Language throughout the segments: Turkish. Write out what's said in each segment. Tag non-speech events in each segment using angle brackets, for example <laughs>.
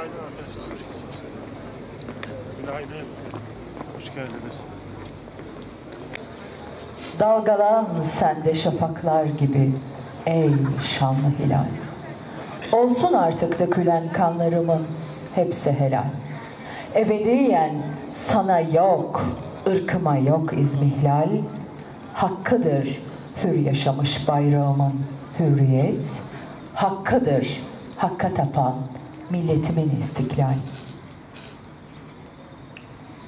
Günaydın arkadaşlar. Hoş. Günaydın. Hoş geldiniz. Dalgalan sen de şafaklar gibi ey şanlı hilal. Olsun artık dökülen kanlarımın hepsi helal. Ebediyen sana yok, ırkıma yok izmihlal. Hakkıdır hür yaşamış bayrağımın hürriyet. Hakkıdır hakka tapan milletimin istiklal.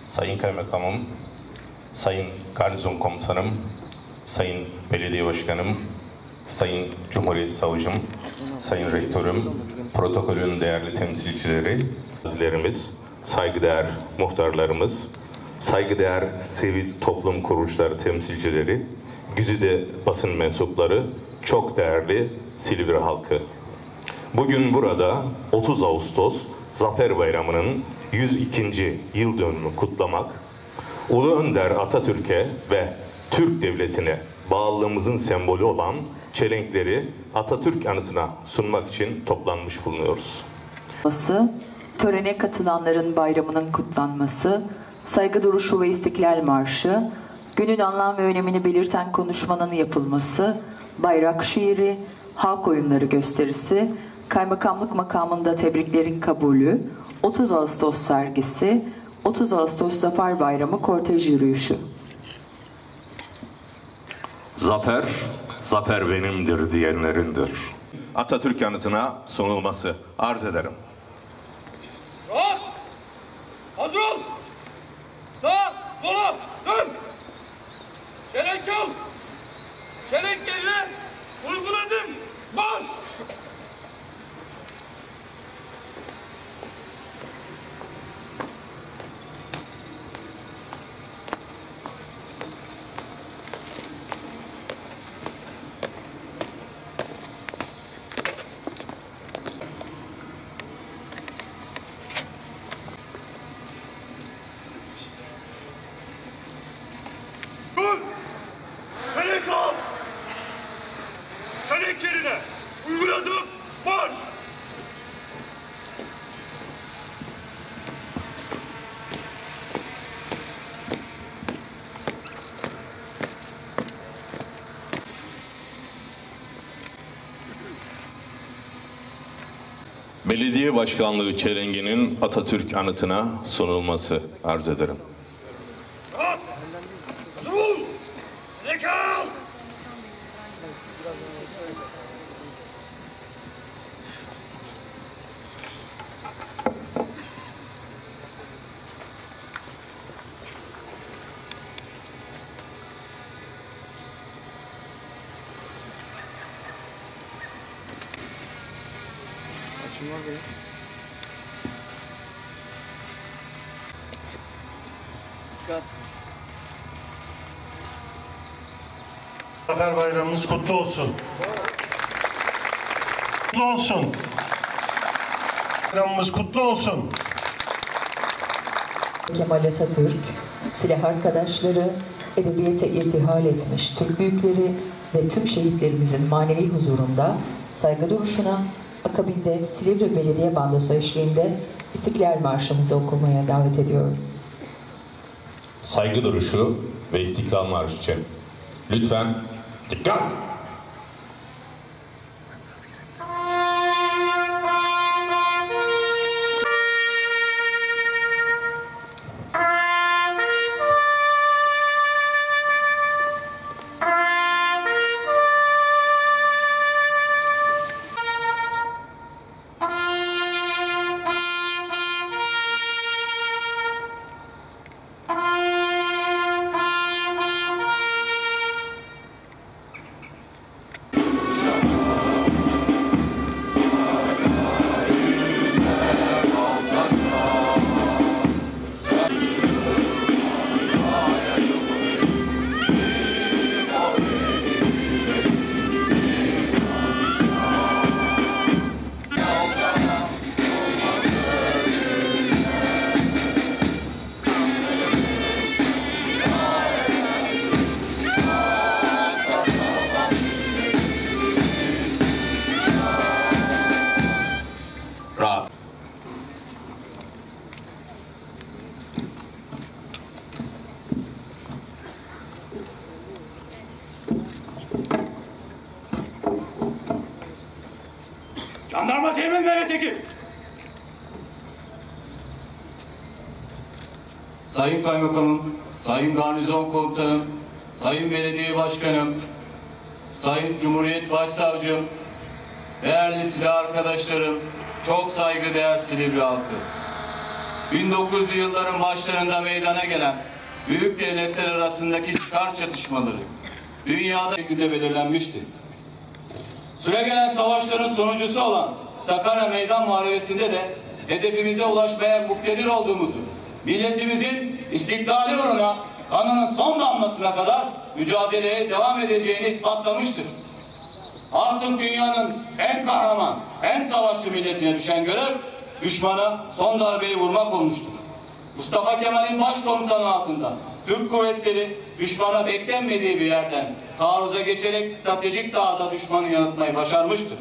Sayın Kaymakamım, Sayın Garnizon Komutanım, Sayın Belediye Başkanım, Sayın Cumhuriyet Savcım, Sayın Rektörüm, protokolün değerli temsilcileri, gazilerimiz, saygıdeğer muhtarlarımız, saygıdeğer sivil toplum kuruluşları temsilcileri, güzide basın mensupları, çok değerli Silivri halkı. Bugün burada 30 Ağustos Zafer Bayramı'nın 102. yıl dönümü kutlamak, Ulu Önder Atatürk'e ve Türk Devleti'ne bağlılığımızın sembolü olan çelenkleri Atatürk anıtına sunmak için toplanmış bulunuyoruz. törene katılanların bayramının kutlanması, saygı duruşu ve istiklal marşı, günün anlam ve önemini belirten konuşmanın yapılması, bayrak şiiri, halk oyunları gösterisi, kaymakamlık makamında tebriklerin kabulü, 30 Ağustos sergisi, 30 Ağustos Zafer Bayramı kortej yürüyüşü. Zafer, zafer benimdir diyenlerindir. Atatürk anıtına sunulması arz ederim. Rahat. Hazır ol. Sağ, sola, dön. Çelenk al. Çelenk yerine uyguladım. Baş. Dur. Çelenk al. Çelenk yerine uyguladım. Baş. Belediye Başkanlığı çelenginin Atatürk anıtına sunulması arz ederim. Rahat. Hazır ol. Çelenk al. Zafer Bayramımız kutlu olsun. Kutlu olsun. Bayramımız kutlu olsun. Kemal Atatürk, silah arkadaşları, edebiyete irtihal etmiş Türk büyükleri ve tüm şehitlerimizin manevi huzurunda saygı duruşuna, akabinde Silivri Belediye Bandosu eşliğinde İstiklal Marşımızı okumaya davet ediyorum. Saygı duruşu ve İstiklal Marşı. Lütfen dikkat! Jandarma Teğmen Mehmet Ekip. Sayın Kaymakamım, Sayın Garnizon Komutanım, Sayın Belediye Başkanım, Sayın Cumhuriyet Başsavcım, değerli silah arkadaşlarım, çok saygıdeğer Silivri halkı. 1900'lü yılların başlarında meydana gelen büyük devletler arasındaki çıkar çatışmaları dünyada şekilde belirlenmişti. Süregelen savaşların sonuncusu olan Sakarya Meydan Muharebesi'nde de hedefimize ulaşmaya muktedir olduğumuzu, milletimizin istiklali uğruna kanının son damlasına kadar mücadeleye devam edeceğini ispatlamıştır. Artık dünyanın en kahraman, en savaşçı milletine düşen görev düşmana son darbeyi vurmak olmuştur. Mustafa Kemal'in başkomutanı altında Türk kuvvetleri düşmana beklenmediği bir yerden taarruza geçerek stratejik sahada düşmanı yanıtmayı başarmıştır.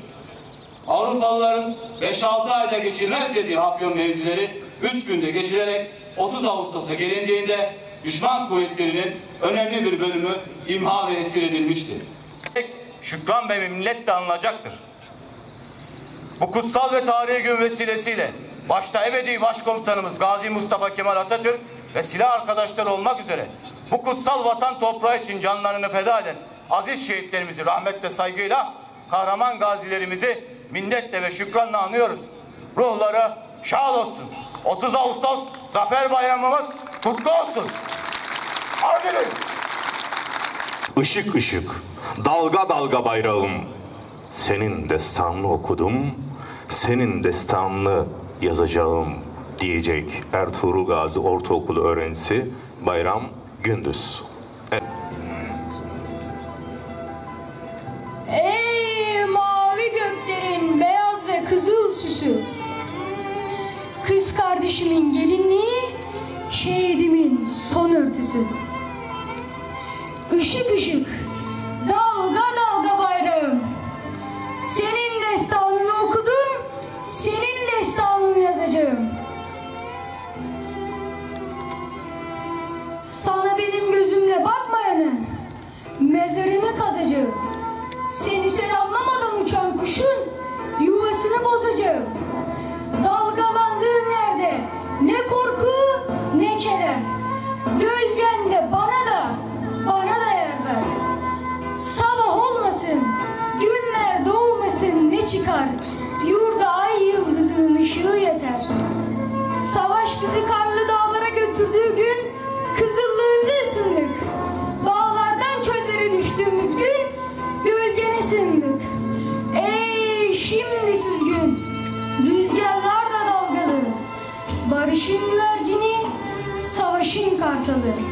Avrupalıların 5-6 ayda geçilmez dediği Afyon mevzileri 3 günde geçilerek 30 Ağustos'a gelindiğinde düşman kuvvetlerinin önemli bir bölümü imha ve esir edilmiştir. Şükran ve minnet de anılacaktır. Bu kutsal ve tarihi gün vesilesiyle başta ebedi başkomutanımız Gazi Mustafa Kemal Atatürk ve silah arkadaşları olmak üzere bu kutsal vatan toprağı için canlarını feda eden aziz şehitlerimizi rahmetle saygıyla kahraman gazilerimizi minnetle ve şükranla anıyoruz. Ruhları şad olsun. 30 Ağustos Zafer Bayramımız kutlu olsun. Arz ederim. Işık ışık, dalga dalga bayrağım. Senin destanını okudum, senin destanını yazacağım diyecek Ertuğrul Gazi Ortaokulu öğrencisi Bayram Gündüz. Ey mavi göklerin beyaz ve kızıl süsü! Kız kardeşimin gelinliği Şehidimin son örtüsü bizi karlı dağlara götürdüğü gün kızıllığında ısındık. Dağlardan çöllere düştüğümüz gün gölgene sığındık. Ey şimdi süzgün, rüzgarlar da dalgalı. Barışın güvercini, savaşın kartalı.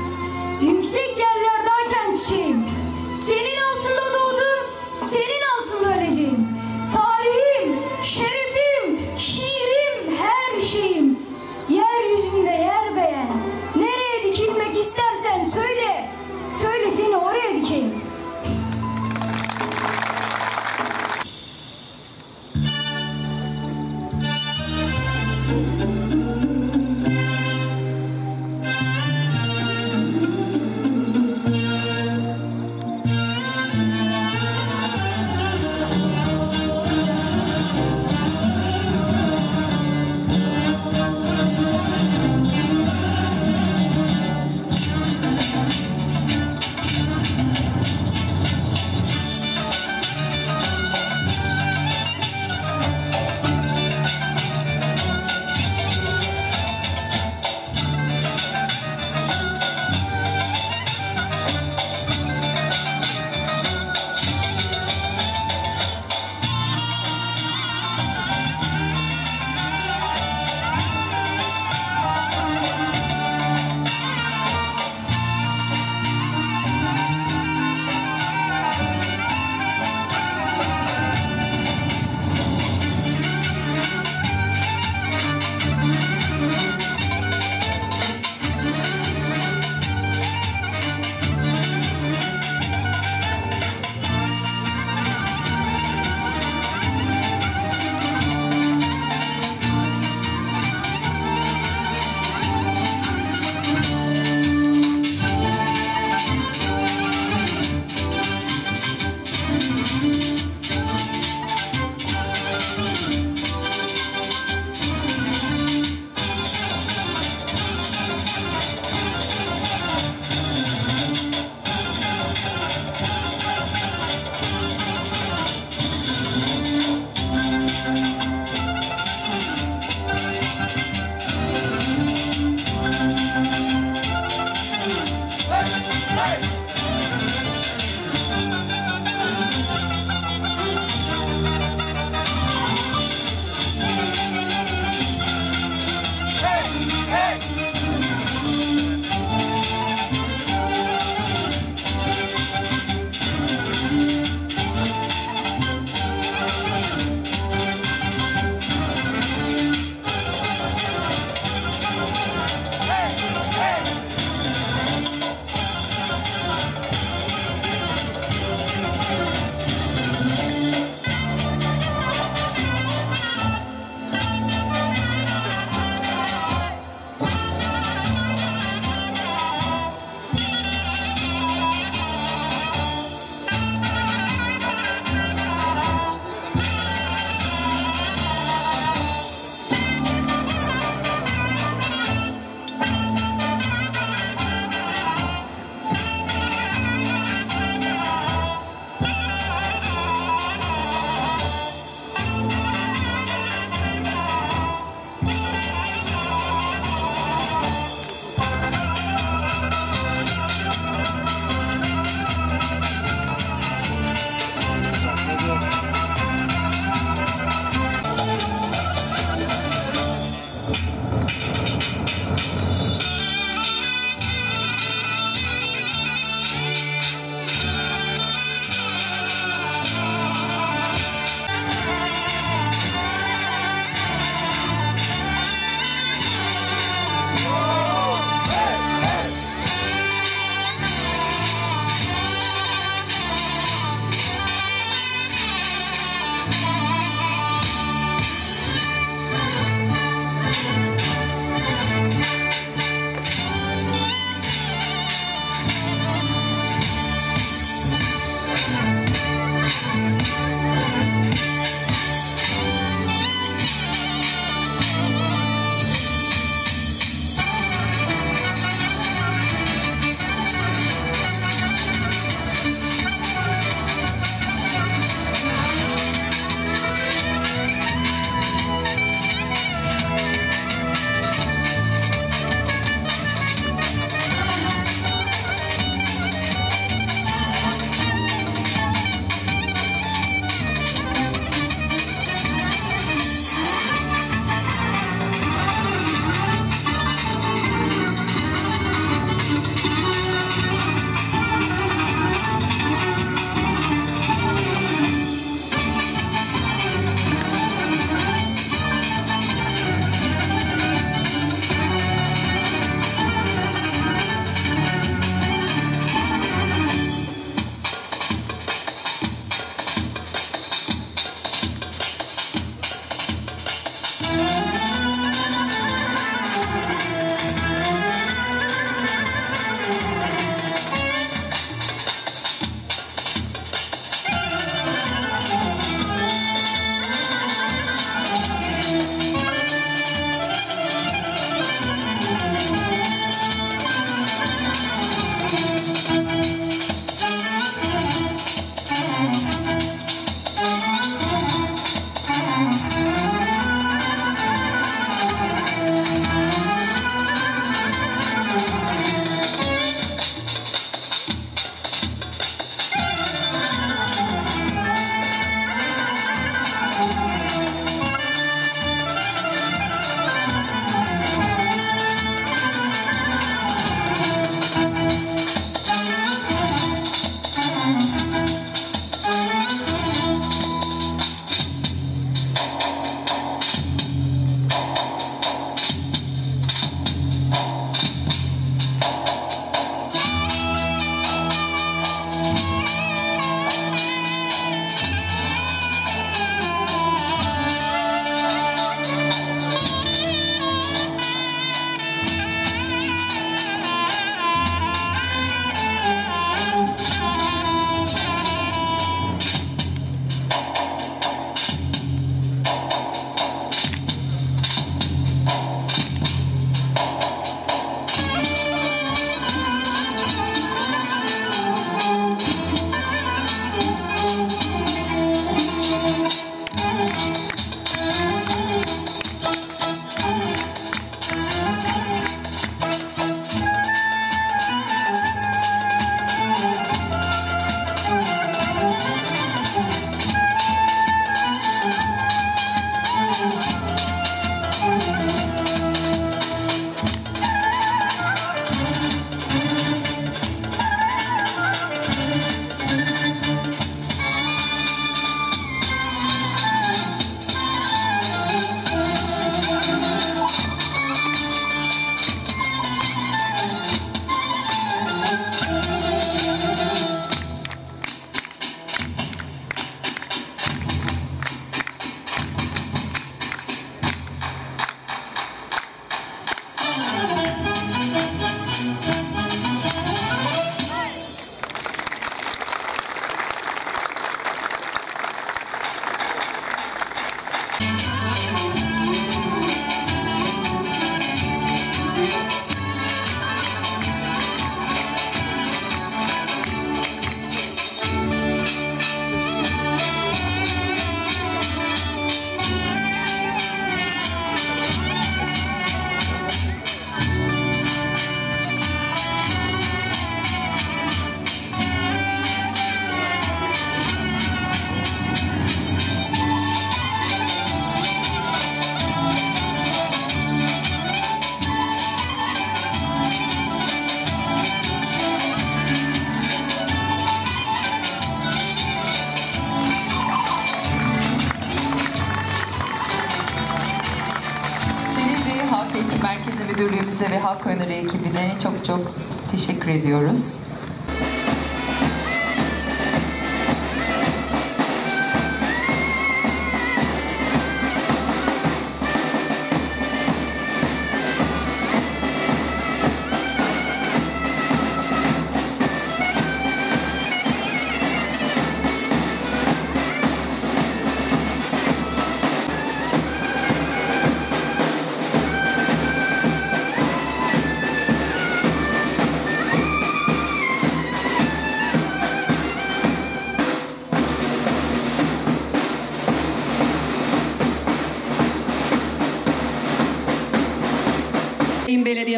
Oyunları ekibine çok çok teşekkür ediyoruz.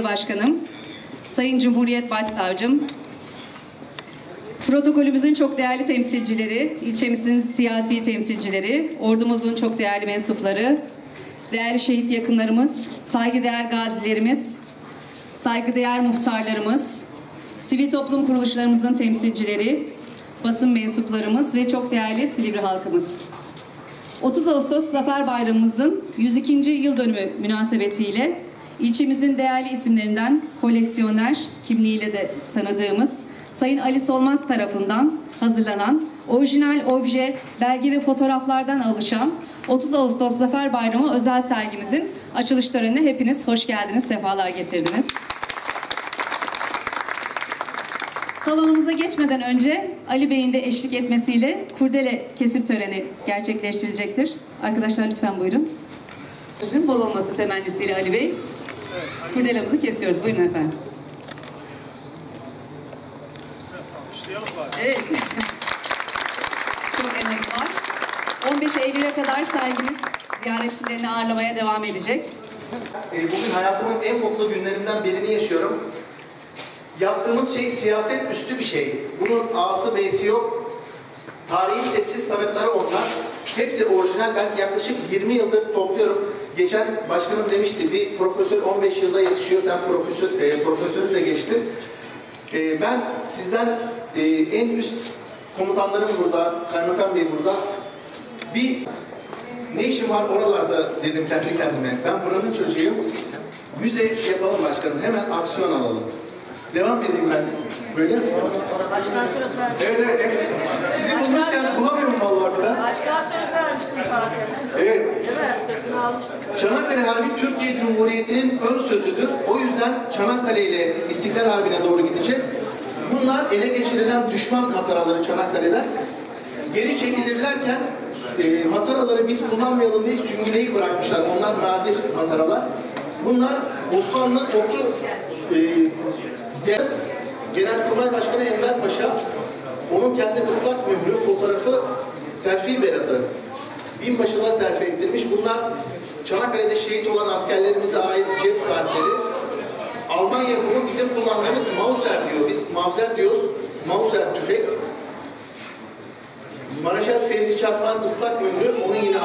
Belediye Başkanım, Sayın Cumhuriyet Başsavcım, protokolümüzün çok değerli temsilcileri, ilçemizin siyasi temsilcileri, ordumuzun çok değerli mensupları, değerli şehit yakınlarımız, saygıdeğer gazilerimiz, saygıdeğer muhtarlarımız, sivil toplum kuruluşlarımızın temsilcileri, basın mensuplarımız ve çok değerli Silivri halkımız. 30 Ağustos Zafer Bayramımızın 102. yıl dönümü münasebetiyle ilçemizin değerli isimlerinden koleksiyoner kimliğiyle de tanıdığımız Sayın Ali Solmaz tarafından hazırlanan orijinal obje, belge ve fotoğraflardan oluşan 30 Ağustos Zafer Bayramı özel sergimizin açılış törenine hepiniz hoş geldiniz, sefalar getirdiniz. Salonumuza geçmeden önce Ali Bey'in de eşlik etmesiyle kurdele kesim töreni gerçekleştirilecektir. Arkadaşlar lütfen buyurun. Sizin bol olması temennisiyle Ali Bey. Kurdelamızı kesiyoruz. Buyurun efendim. Evet. <laughs> Çok emek var. 15 Eylül'e kadar sergimiz ziyaretçilerini ağırlamaya devam edecek. E, Bugün hayatımın en mutlu günlerinden birini yaşıyorum. Yaptığımız şey siyaset üstü bir şey. Bunun A'sı B'si yok. Tarihi sessiz tanıkları onlar. Hepsi orijinal. Ben yaklaşık 20 yıldır topluyorum. Geçen başkanım demişti bir profesör 15 yılda yetişiyor. Sen profesör, e, profesörü de geçtin. E, ben sizden e, en üst komutanlarım burada, kaymakam bey burada. Bir ne işim var oralarda dedim kendi kendime. Ben buranın çocuğuyum. Müze yapalım başkanım. Hemen aksiyon alalım. Devam edeyim ben. Böyle mi? Evet evet. evet. Sizi bulmuşken bulamıyorum vallahi bir daha. Başkan söz vermiştim Fatih'e. Evet. Değil mi? Sözünü almıştık. Çanakkale Harbi Türkiye Cumhuriyeti'nin ön sözüdür. O yüzden Çanakkale ile İstiklal Harbi'ne doğru gideceğiz. Bunlar ele geçirilen düşman mataraları Çanakkale'de. Geri çekilirlerken e, mataraları biz kullanmayalım diye süngüleyip bırakmışlar. Onlar nadir mataralar. Bunlar Osmanlı topçu e, de- Genelkurmay Başkanı Enver Paşa onun kendi ıslak mührü, fotoğrafı terfi beratı. Binbaşılar terfi ettirmiş. Bunlar Çanakkale'de şehit olan askerlerimize ait cep saatleri. Alman yapımı bizim kullandığımız Mauser diyor. Biz Mauser diyoruz. Mauser tüfek. Maraşal Fevzi Çakman ıslak mührü onun yine